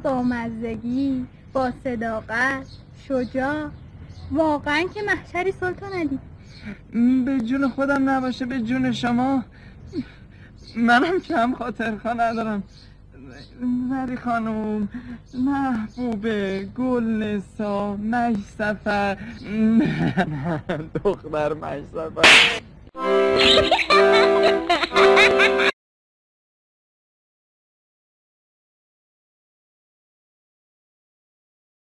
با مزدگی با صداقت شجاع. واقعا که محشری سلطان علی. به جون خودم نباشه به جون شما. منم کم خاطرخواه ندارم. ولی خانم محبوبه گل نسا مش سفر. دختر مش سفر.